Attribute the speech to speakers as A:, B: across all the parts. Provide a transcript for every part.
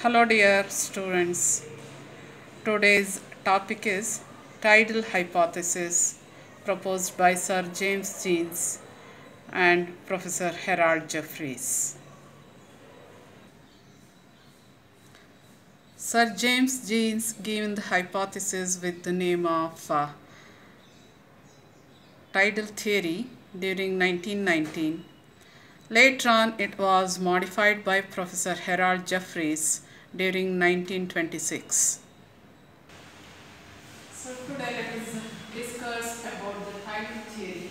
A: Hello, dear students. Today's topic is tidal hypothesis proposed by Sir James Jeans and Professor Harold Jeffreys. Sir James Jeans given the hypothesis with the name of uh, tidal theory during 1919. Later on, it was modified by Professor Harold Jeffreys during 1926. So today let us discuss about the tidal theory.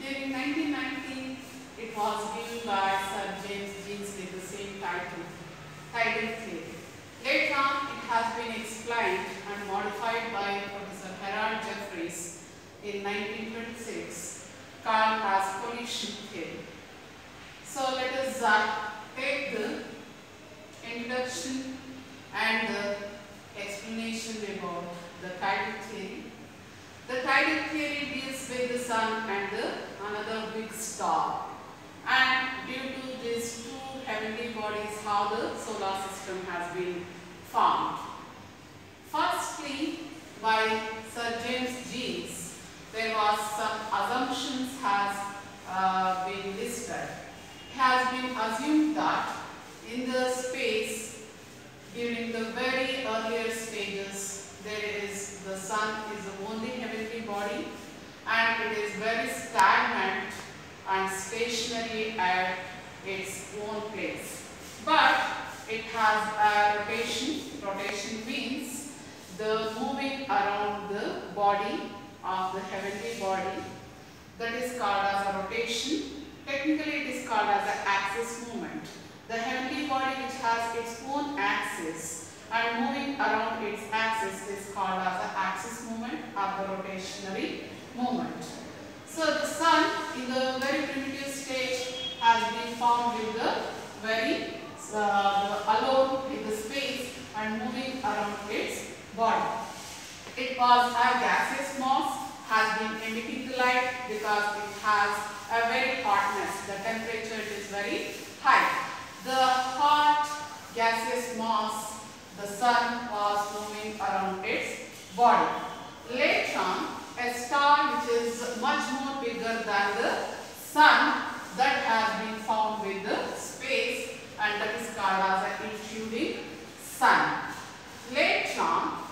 A: During 1919, it was given by Sir James Jeans with the same title, tidal theory. Later on, it has been explained and modified by Professor Harold Jeffreys in 1926 called as collision theory. So let us uh, take the introduction and the explanation about the tidal theory. The tidal theory deals with the sun and the another big star. And due to these two heavenly bodies, how the solar system has been formed. Firstly, by Sir James Jeans, there was some assumptions has uh, been listed. It has been assumed that in the space during the very earlier stages there is the sun is the only heavenly body and it is very stagnant and stationary at its own place. But it has a rotation. Rotation means the moving around the body of the heavenly body that is called as a rotation. Technically it is called as an axis movement. The heavenly body which has its own axis and moving around its axis is called as the axis movement or the rotationary movement. So the sun in the very primitive stage has been formed with the very uh, alone with the space and moving around its body. It was a gaseous mass has been emitting the light because it has a very hotness. The temperature is very high. The hot gaseous mass, the sun was moving around its body. Later on, a star which is much more bigger than the sun that has been found with the space and that is called as an intruding sun. Later on,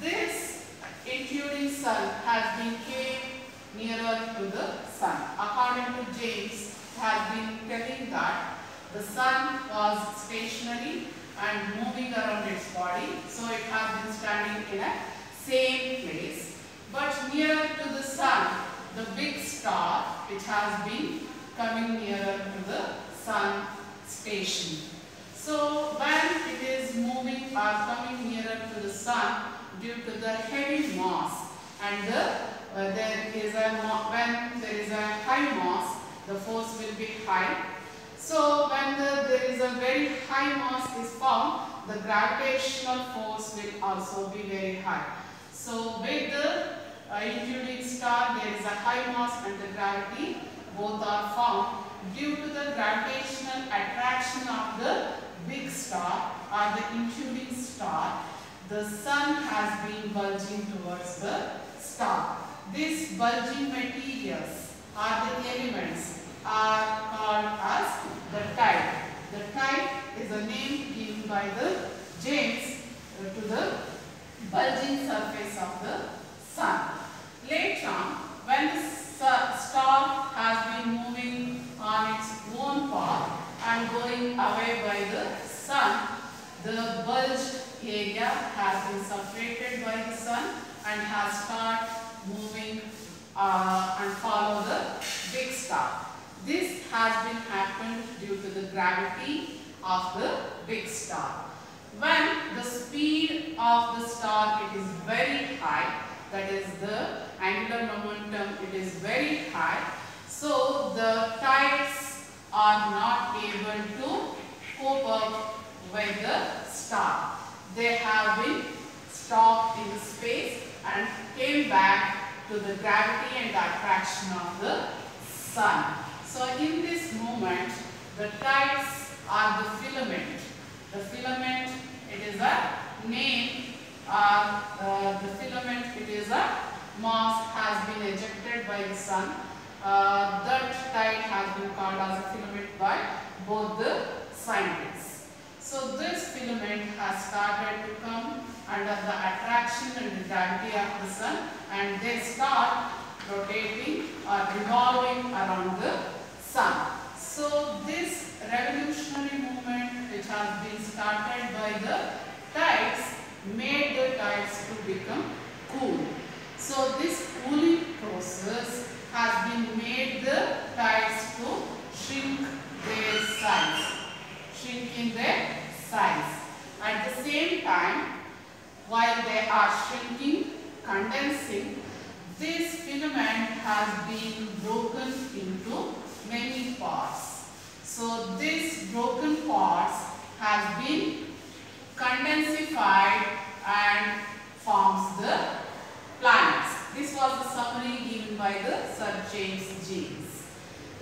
A: this intruding sun has been came nearer to the sun. According to James, has been telling that the sun was stationary and moving around its body. So it has been standing in a same place. But near to the sun, the big star which has been coming nearer to the sun station. So when it is moving or coming nearer to the sun due to the heavy mass and the, uh, there is a when there is a high mass the force will be high. So when the, there is a very high mass is found the gravitational force will also be very high. So with the uh, intruding star there is a high mass and the gravity both are formed due to the gravitational attraction of the big star or the intruding star the sun has been bulging towards the star. These bulging materials are the elements are called as the tide. The tide is a name given by the James uh, to the bulging surface of the sun. Later on, when the star has been moving on its own path and going away by the sun, the bulged area has been separated by the sun and has start moving uh, and follow the big star. This has been happened due to the gravity of the big star. When the speed of the star it is very high, that is the angular momentum it is very high, so the tides are not able to cope up with the star. They have been stopped in space and came back to the gravity and the attraction of the sun. So in this moment, the tides are the filament The filament, it is a name or uh, the filament, it is a mass has been ejected by the sun. Uh, that tide has been called as a filament by both the scientists. So this filament has started to come under the attraction and the gravity of the sun and they start rotating or revolving around the sun. So this revolutionary movement which has been started by the tides made the tides to become cool. So this cooling process has been made the tides to shrink their size, shrink in their size. At the same time, while they are shrinking, condensing, this filament has been broken into many parts. So this broken parts has been condensified and forms the planets. This was the summary given by the Sir James Jeans.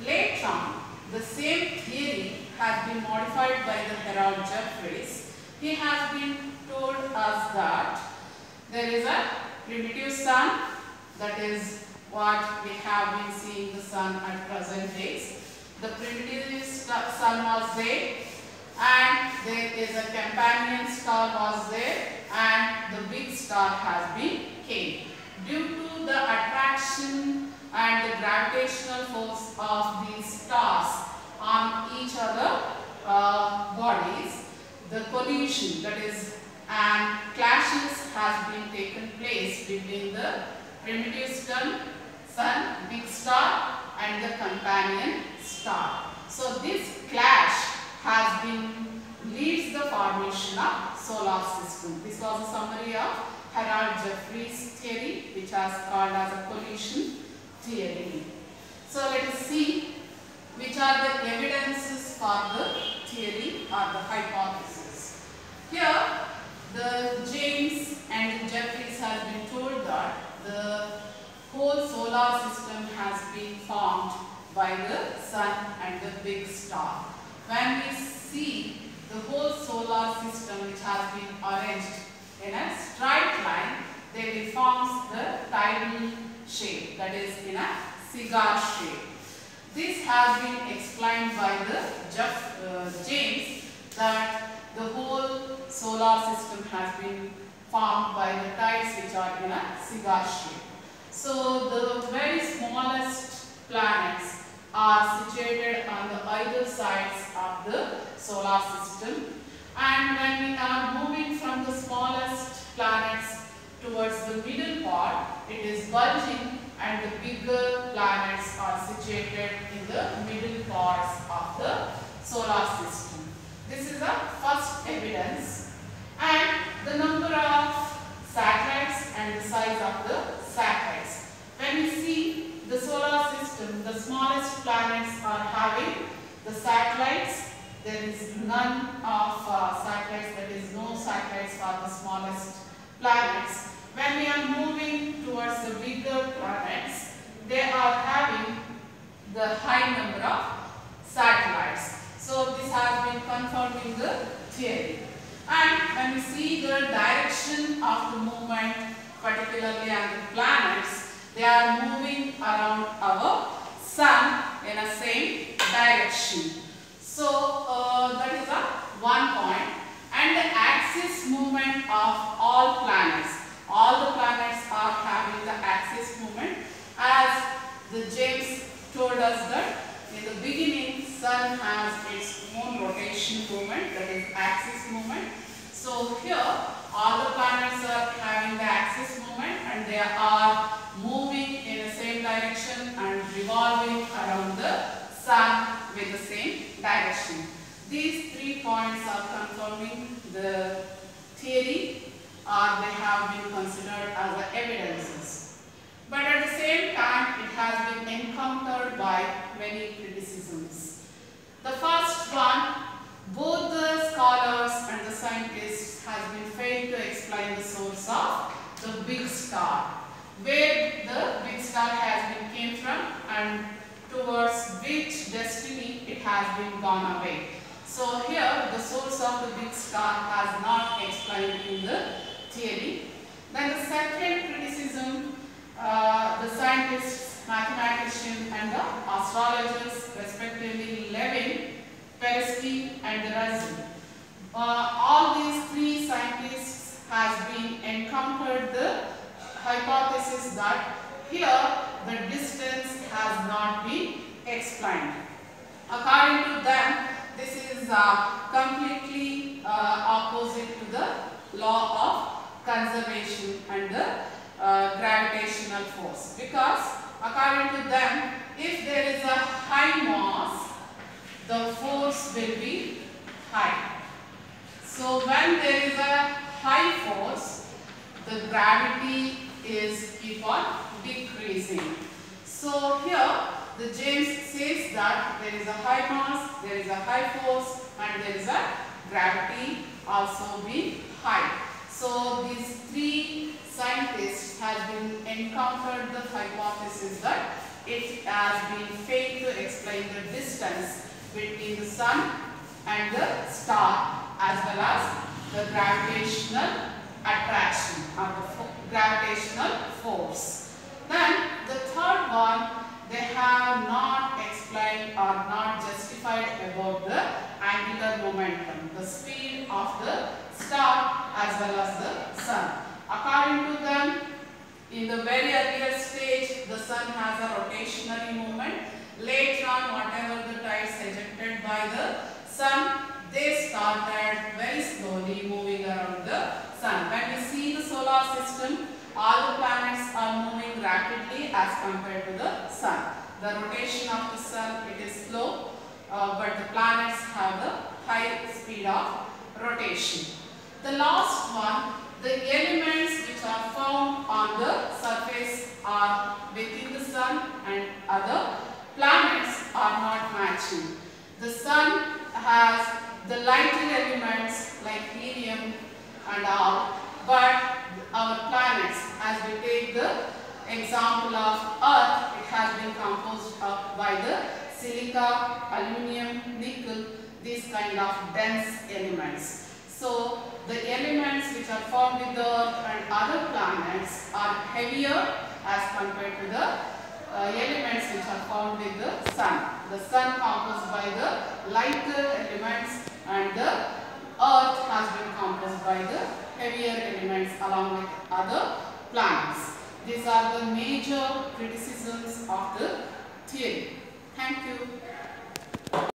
A: Later on, the same theory has been modified by the Harold Jeffreys. He has been told us that there is a primitive sun that is what we have been seeing the sun at present days. The primitive sun was there and there is a companion star was there and the big star has been came. Due to the attraction and the gravitational force of these stars on each other uh, bodies, the collision that is and clashes has been taken place between the primitive sun, sun, big star and the companion star. So this clash has been leads the formation of solar system. This was a summary of Harold Jeffreys theory which was called as a collision theory. So let us see which are the evidences for the theory or the hypothesis. Here the James and Jeffreys have been told that the whole solar system has been formed by the sun and the big star. When we see the whole solar system which has been arranged in a straight line, then it forms the tidal shape that is in a cigar shape. This has been explained by the Jeff, uh, James that the whole solar system has been formed by the tides which are in a cigar shape. So the very smallest planets are situated on the either sides of the solar system and when we are moving from the smallest planets towards the middle part it is bulging and the bigger planets are situated in the middle parts of the solar system. This is a first evidence and the number of satellites and the size of the When we see the solar system, the smallest planets are having the satellites. There is none of uh, satellites, there is no satellites for the smallest planets. When we are moving towards the bigger planets, they are having the high number of satellites. So this has been confirmed in the theory. And when we see the direction of the movement, particularly on the planets, they are moving around our sun in a same direction. So uh, that is a one point. And the axis movement of all planets. All the planets are having the axis movement as the James told us that in the beginning sun has its own rotation movement that is axis movement. So here all the planets are having the axis movement and they are moving in the same direction and revolving around the sun with the same direction. These three points are confirming the theory or they have been considered as the evidences. But at the same time, it has been encountered by many criticisms. The first one, both the scholars and the scientists has been failed to explain the source of the big star, where the big star has been came from and towards which destiny it has gone away. So here the source of the big star has not explained in the theory. Then the second criticism, uh, the scientists, mathematician and the astrologers respectively Levin, Peresky and Razi. Uh, all these three scientists has been encountered the hypothesis that here the distance has not been explained. According to them, this is uh, completely uh, opposite to the law of conservation and the uh, gravitational force because according to them, if there is a high mass, the force will be high. So when there is a high force, the gravity is keep on decreasing. So here the James says that there is a high mass, there is a high force and there is a gravity also being high. So these three scientists have been encountered the hypothesis that it has been failed to explain the distance between the sun and the star as well as the gravitational attraction or the gravitational force. Then the third one they have not explained or not justified about the angular momentum, the speed of the star as well as the sun. According to them, in the very earlier stage, the sun has a rotational movement. Later on, whatever the tides ejected by the sun, they started very slowly moving around the sun. When we see the solar system, all the planets are moving rapidly as compared to the sun. The rotation of the sun, it is slow, uh, but the planets have the high speed of rotation. The last one, the elements which are found on the surface are within the sun and other planets are not matching. The sun has the lighter elements like helium and all, but our planets, as we take the example of Earth, it has been composed of by the silica, aluminum, nickel, these kind of dense elements. So the elements which are formed in the Earth and other planets are heavier as compared to the uh, elements which are formed in the Sun. The Sun composed by the lighter elements and the Earth has been composed by the heavier elements along with other planets. These are the major criticisms of the theory. Thank you.